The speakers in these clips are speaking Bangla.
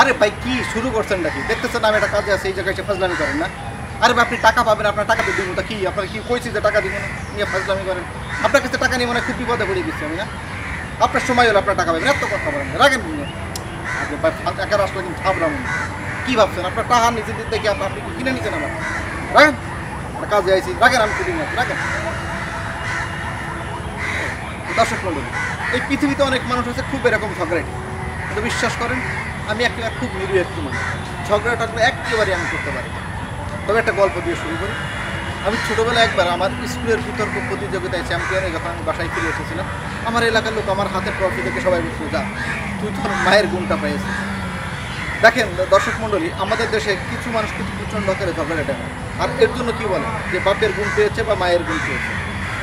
আরে ভাই, কি শুরু করছেন নাকি? দেখতেছেন আমি একটা কাজে আছে, এই জায়গায় ফাজলামি করেন না। আরে ভাই, আপনি টাকা পাবেন, আপনার টাকা তো দিব, তা কি? আপনার কি কইছি যে টাকা দিব না? নিয়ে ফাজলামি করেন। আপনার কাছে টাকা নিয়ে মানে খুব বিপদে পড়ে গেছি আমি, না? আপনার সময় হলে, আপনার টাকা পাবেন, এত কথা বলেন। রাখেন আগে ভাই একা আসলে কিন্তু থাবলাম কী ভাবছেন? আপনার টাকা নিচে দিতে দেখি, আপনি আপনি কিনে নিচ্ছেন আমার? রাখেন কাজে আইছি রাখেন আমি শুটিং আছি রাখেন দর্শক মন্ডলী, এই পৃথিবীতে অনেক মানুষ আছে, খুব এরকম ঝগড়াটি কিন্তু বিশ্বাস করেন আমি একটা খুব নিরীহ একটু মানুষ। ঝগড়া টগড়া একেবারে আমি করতে পারি তবে একটা গল্প দিয়ে শুরু করি। আমি ছোটোবেলায় একবার আমার স্কুলের বিতর্ক প্রতিযোগিতায় চ্যাম্পিয়নে যখন আমি বাসায় ফিরে এসেছিলাম, আমার এলাকার লোক আমার হাতে ট্রফি দেখে সবাই বলছিল, যা, তুই তোর মায়ের গুণটা পেয়েছিস। দেখেন, দর্শক মণ্ডলী, আমাদের দেশে কিছু মানুষ কিন্তু প্রচণ্ড করে ঝগড়াটা আর এর জন্য কি বলে? যে বাপের গুণ পেয়েছে বা মায়ের গুণ পেয়েছে।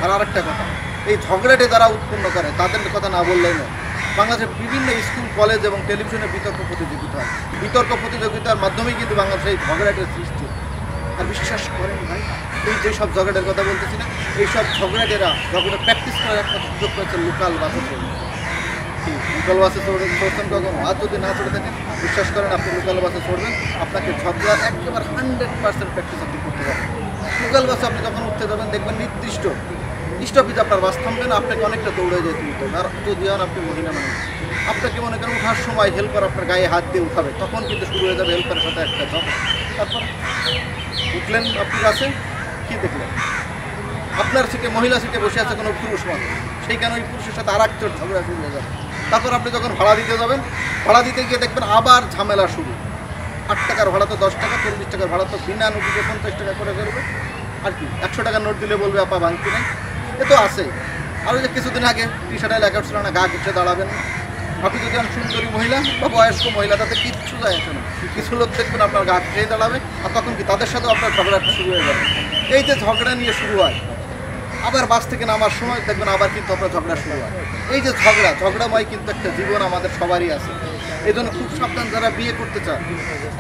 আর আরেকটা কথা, এই ঝগড়াটে যারা উৎপন্ন করে, তাদের কথা না বললেই নয়। বাংলাদেশের বিভিন্ন স্কুল, কলেজ এবং টেলিভিশনে বিতর্ক প্রতিযোগিতা হয়। বিতর্ক প্রতিযোগিতার মাধ্যমেই কিন্তু বাংলাদেশে এই ঝগড়াটের সৃষ্টি আর বিশ্বাস করেন ভাই, এই যে সব ঝগড়াটের কথা বলতেছি না এইসব ঝগড়াটেরা ঝগড়া প্র্যাকটিস করার একটা সুযোগ পেয়েছে লোকাল বাসে লোকাল বাসে চড়ে চড়ছেন কখনো? আর যদি না চড়ে থাকেন, বিশ্বাস করেন আপনি লোকাল বাসে চড়বেন, আপনাকে ঝগড়া একেবারে হান্ড্রেড পার্সেন্ট প্র্যাকটিস আপনি করতে পারবেন। লোকাল বাসে আপনি যখন উঠতে যাবেন, দেখবেন নির্দিষ্ট স্টপিতে আপনার বাস থামবেন, আপনাকে অনেকটা দৌড়ে যেতে হবে। আর যদি হন আপনি মহিলা মানুষ, আপনাকে মনে করেন ওঠার সময় হেল্পার আপনার গায়ে হাত দিয়ে উঠাবে, তখন কিন্তু শুরু হয়ে যাবে হেল্পারের সাথে একটা ঝগড়া। তারপর উঠলেন, আপনি কাছে কী দেখলেন? আপনার সিটে মহিলা সিটে বসে আছে কোনো পুরুষ মানুষ, সেই সেইখানে ওই পুরুষের সাথে আর একজন ঝগড়া শুরু হয়ে যাবে। তারপর আপনি যখন ভাড়া দিতে যাবেন, ভাড়া দিতে গিয়ে দেখবেন আবার ঝামেলা শুরু। আট টাকার ভাড়া তো দশ টাকা, চল্লিশ টাকার ভাড়া তো বিনা নোটিতে পঞ্চাশ টাকা করে ফেলবে আর কি, একশো টাকার নোট দিলে বলবে, আপা ভাঙতি নেই। এ তো আছেই। আরও যে কিছুদিন আগে টি শার্টে লেখা ছিল না, গা ঘুরছে দাঁড়াবেন আপনি যদি সুন্দরী মহিলা বা বয়স্ক মহিলা, তাতে কিচ্ছু যায় আসে না। কিছু লোক দেখবেন আপনার গা খেয়ে দাঁড়াবে, আর তখন কি তাদের সাথেও আপনার ঝগড়াটা শুরু হয়ে যাবে। এই যে ঝগড়া নিয়ে শুরু হয় আবার বাস থেকে নামার সময় দেখবেন আবার কিন্তু আপনার ঝগড়া শুরু হয়। এই যে ঝগড়া, ঝগড়াময় কিন্তু একটা জীবন আমাদের সবারই আছে। এই জন্য খুব সাবধান যারা বিয়ে করতে চান।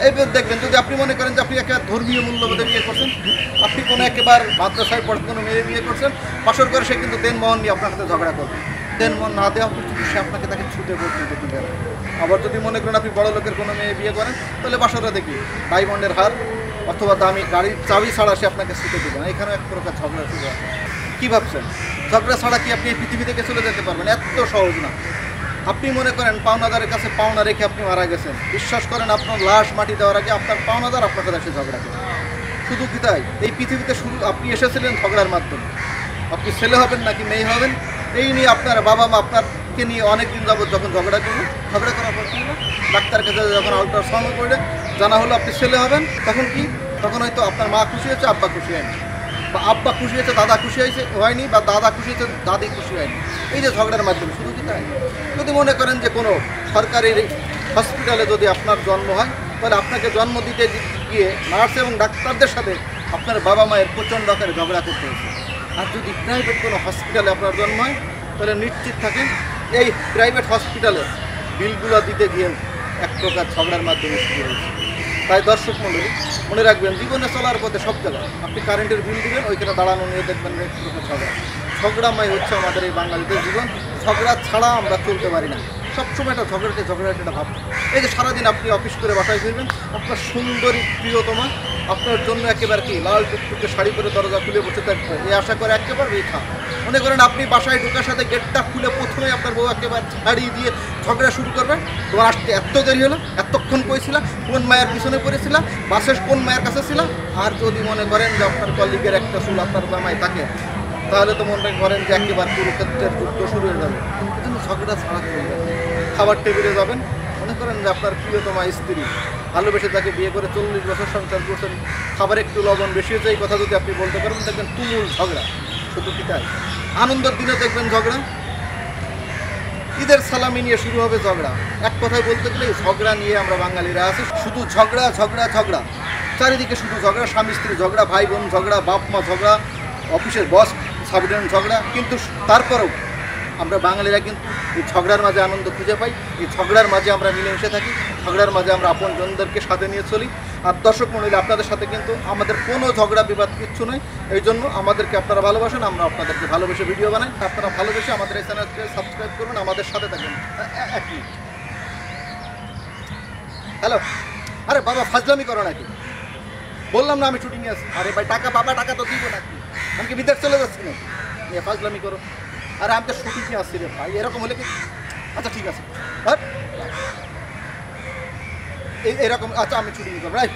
এইবার দেখবেন, যদি আপনি মনে করেন যে আপনি একটা ধর্মীয় মূল্যবোধে বিয়ে করছেন, আপনি কোনো একেবার মাদ্রাসায় পড়ে কোনো মেয়ে বিয়ে করছেন, বাসর করে সে কিন্তু দেনমোহন নিয়ে আপনার সাথে ঝগড়া করবে। দেনমোহন না দেওয়া পর্যন্ত সে আপনাকে তাকে ছুটে পর্যন্ত দিবে। আবার যদি মনে করেন আপনি বড় লোকের কোনো মেয়ে বিয়ে করেন, তাহলে বাসরটা দেখি, ডায়মন্ডের হার অথবা দামি গাড়ির চাবি ছাড়া সে আপনাকে ছুটে দেবে না। এখানে এক প্রকার ঝগড়া শুরু হয়। কী ভাবছেন? ঝগড়া ছাড়া কি আপনি এই পৃথিবী থেকে চলে যেতে পারবেন? এত সহজ না। আপনি মনে করেন পাওনাদারের কাছে পাওনা রেখে আপনি মারা গেছেন। বিশ্বাস করেন আপনার লাশ মাটি দেওয়ার আগে আপনার পাওনাদার আপনার কাছে ঝগড়া করে শুধু কি তাই? এই পৃথিবীতে শুরু আপনি এসেছিলেন ঝগড়ার মাধ্যমে। আপনি ছেলে হবেন নাকি মেয়ে হবেন, এই নিয়ে আপনার বাবা মা আপনারকে নিয়ে অনেক দিন যাবত যখন ঝগড়া করল, ঝগড়া করার পর কি ডাক্তার কাছে যখন আলট্রাসাউন্ড করলেন, জানা হলো আপনি ছেলে হবেন, তখন কি? তখন হয়তো আপনার মা খুশি হয়েছে, আব্বা খুশি হয়নি। বা আব্বা খুশি হয়েছে, দাদা খুশি হয়েছে, হয়নি, বা দাদা খুশি হয়েছে, দাদি খুশি হয়নি। এই যে ঝগড়ার মাধ্যমে, শুধু কি তাই? যদি মনে করেন যে কোনো সরকারি হসপিটালে যদি আপনার জন্ম হয়, তাহলে আপনাকে জন্ম দিতে গিয়ে নার্স এবং ডাক্তারদের সাথে আপনার বাবা মায়ের প্রচণ্ড আকারে ঝগড়া করতে হয়েছে। আর যদি প্রাইভেট কোনো হসপিটালে আপনার জন্ম হয়, তাহলে নিশ্চিত থাকেন, এই প্রাইভেট হসপিটালে বিলগুলো দিতে গিয়ে এক প্রকার ঝগড়ার মাধ্যমে শুরু হয়েছে। তাই দর্শক মন্ডলী, মনে রাখবেন, জীবনে চলার পথে সব জায়গায় আপনি কারেন্টের বিল দিবেন, ওইখানে দাঁড়ানো নিয়ে দেখবেন ঝগড়া ঝগড়াময় হচ্ছে আমাদের এই বাঙালিদের জীবন। ঝগড়া ছাড়া আমরা চলতে পারি না। সবসময় একটা ঝগড়াতে ঝগড়াতে একটা ভাব। এই যে সারাদিন আপনি অফিস করে বাসায় ফিরবেন, আপনার সুন্দরী প্রিয়তমা, আপনার জন্য একেবারে কি লাল টুকটুকে শাড়ি পরে দরজা খুলে বসে থাকবে? এই আশা করে একেবারে রেখা। মনে করেন আপনি বাসায় ঢোকার সাথে গেটটা খুলে প্রথমে আপনার বউ একেবারে ছাড়িয়ে দিয়ে ঝগড়া শুরু করবেন। তোমার আসতে এত দেরি হলো, এতক্ষণ কইছিলাম কোন মায়ের পিছনে পড়েছিলাম বাসের কোন মায়ের কাছে ছিলাম আর যদি মনে করেন যে আপনার কলিগের একটা চুল আপনার জামাই থাকে, তাহলে তো মনে করেন যে একেবারে কুরুক্ষেত্রের যুদ্ধ শুরু হয়ে যাবে। কিন্তু ঝগড়া ছাড়া। খাবার টেবিলে যাবেন। মনে করেন যে আপনার প্রিয়তমা স্ত্রী, ভালোবেসে তাকে বিয়ে করে চল্লিশ বছর সংসার করছেন, খাবার একটু লবণ বেশি হয়েছে, এই কথা যদি আপনি বলতে পারেন, দেখবেন তুমুল ঝগড়া, শুধু কি তাই? আনন্দের দিনে দেখবেন ঝগড়া। ঈদের সালামি নিয়ে শুরু হবে ঝগড়া। এক কথায় বলতে গেলে, ঝগড়া নিয়ে আমরা বাঙালিরা আছি। শুধু ঝগড়া ঝগড়া ঝগড়া। চারিদিকে শুধু ঝগড়া, স্বামী, স্ত্রী ঝগড়া, ভাই, বোন ঝগড়া, বাপ, মা ঝগড়া, অফিসের বস সাবঅর্ডিনেট ঝগড়া, কিন্তু তারপরেও আমরা বাঙালিরা কিন্তু এই ঝগড়ার মাঝে আনন্দ খুঁজে পাই। এই ঝগড়ার মাঝে আমরা মিলেমিশে থাকি, ঝগড়ার মাঝে আমরা আপন জনদেরকে সাথে নিয়ে চলি। আর দর্শক মন্ডলী আপনাদের সাথে কিন্তু আমাদের কোনো ঝগড়া বিবাদ কিচ্ছু নয়। এই জন্য আমাদেরকে আপনারা ভালোবাসেন, আমরা আপনাদেরকে ভালোবেসে ভিডিও বানাই। আপনারা ভালোবেসে আমাদের এই চ্যানেলকে সাবস্ক্রাইব করবেন আমাদের সাথে এ- এক মিনিট। হ্যালো? আরে বাবা, ফাজলামি করো নাকি? বললাম না আমি শুটিংয়ে আছি আরে ভাই, টাকা বাবা টাকা তো দিব নাকি? আমি কি বিদেশ চলে যাচ্ছি না নিয়ে ফাজলামি করো। আরে আমি তো শুটিংয়ে আসছি রে ভাই, এরকম হলে কি? আচ্ছা ঠিক আছে। এই এরকম আচ্ছা আমি ছুটি করব রাইট